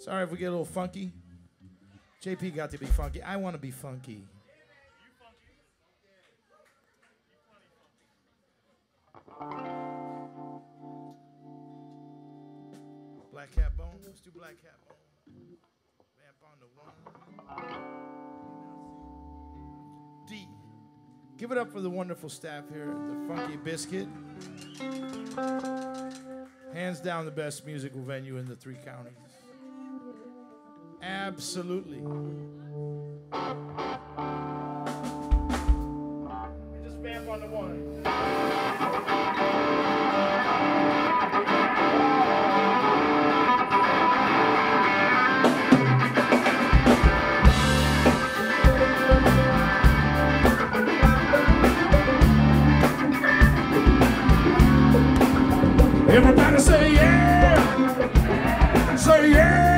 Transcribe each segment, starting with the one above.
Sorry if we get a little funky. JP got to be funky. I want to be funky. Black Cat Bone. Let's do Black Cat Bone. Vamp on the one. D. Give it up for the wonderful staff here at the Funky Biscuit. Hands down the best musical venue in the three counties. Absolutely. Just vamp on the one. Everybody say yeah. Say yeah.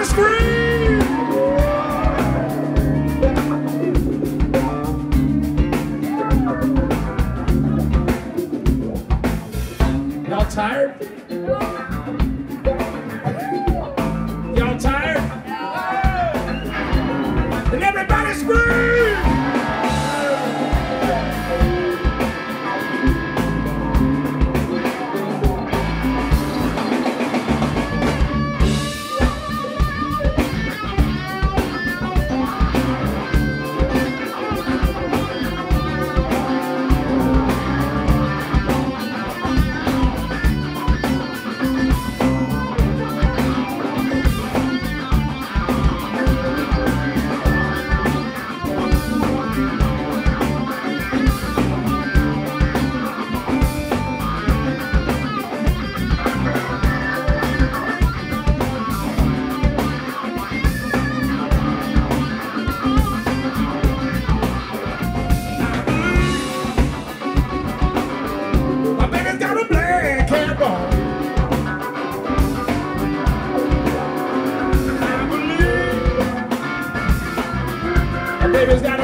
Everybody scream. Y'all tired? Baby's got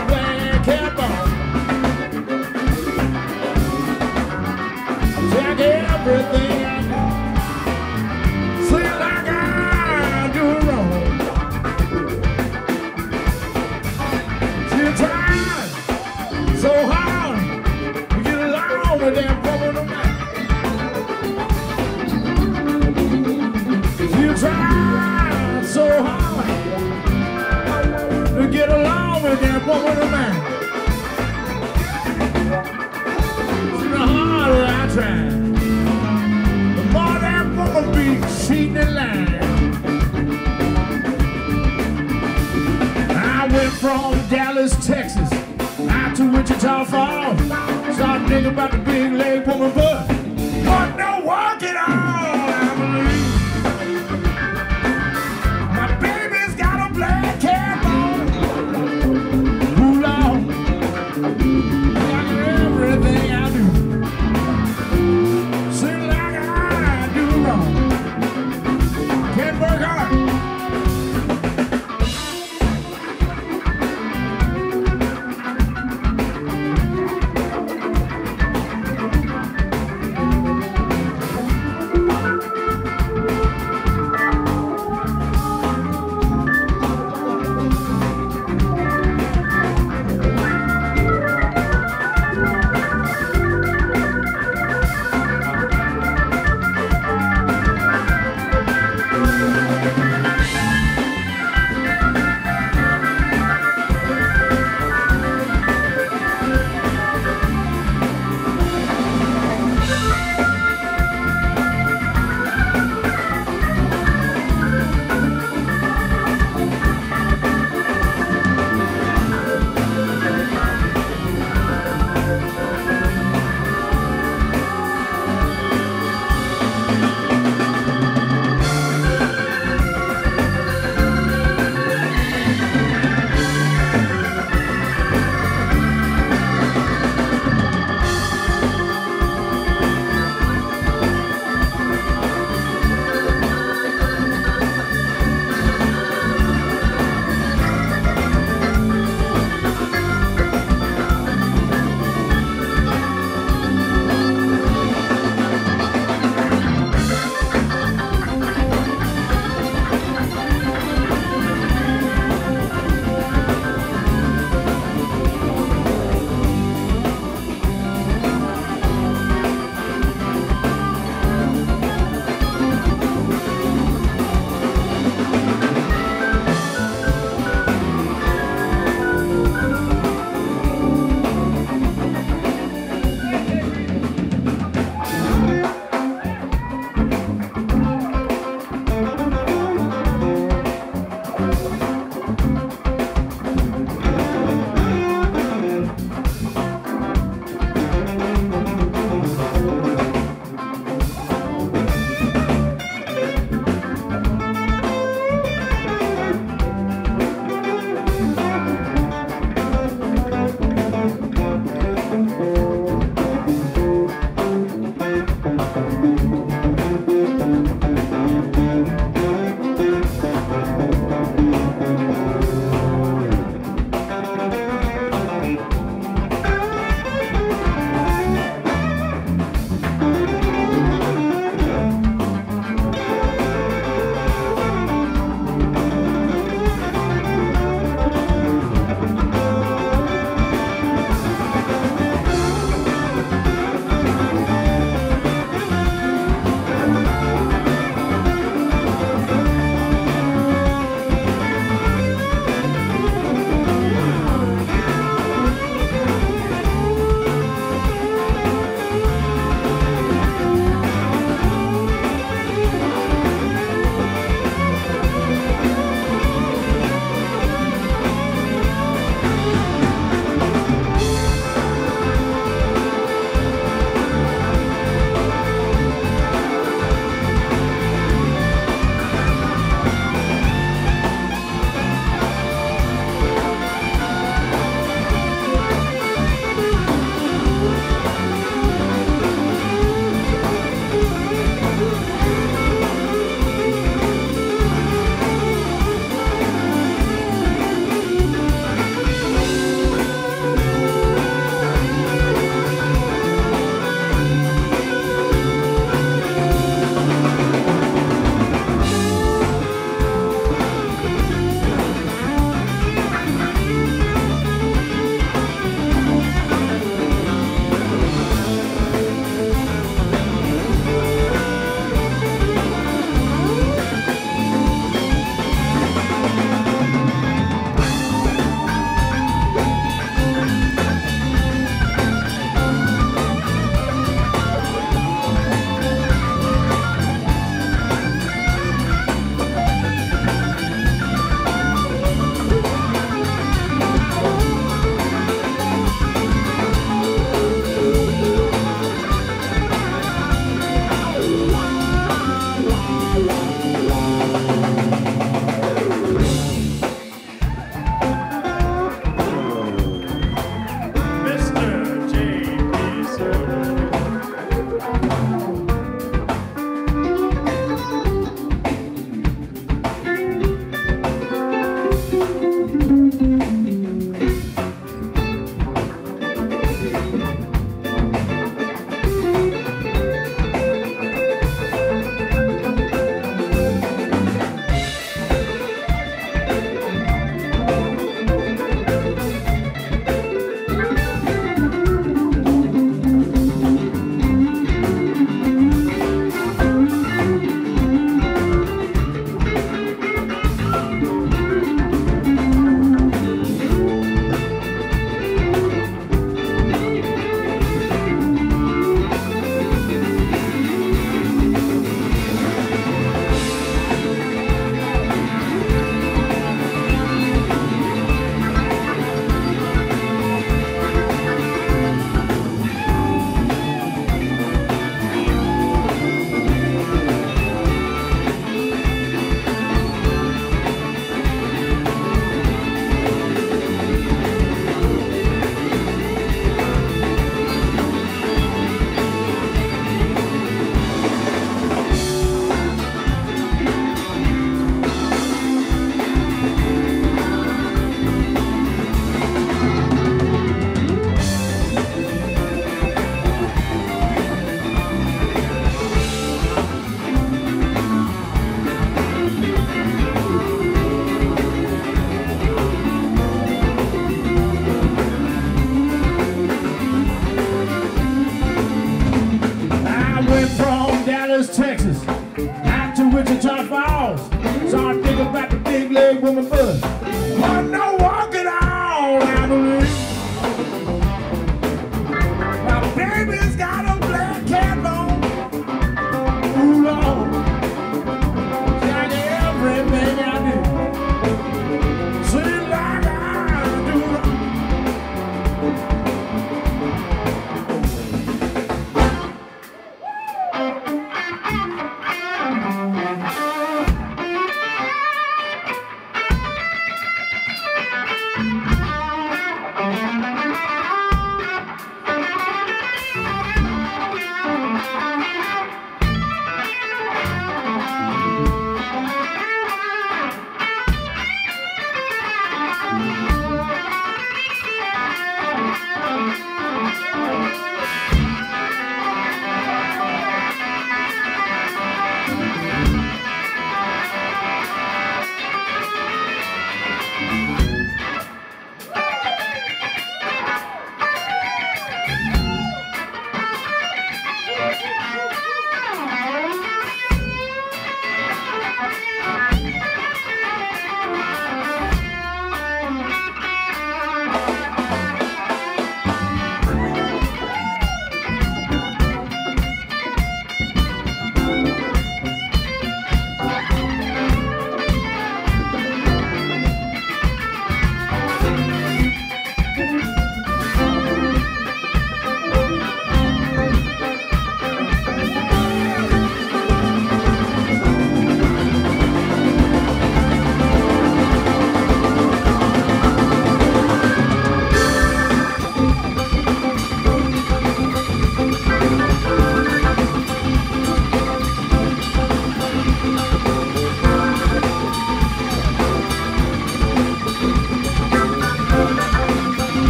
Went from Dallas, Texas, out to Wichita Falls. Started thinking about the big leg woman, but but no work at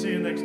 see you next.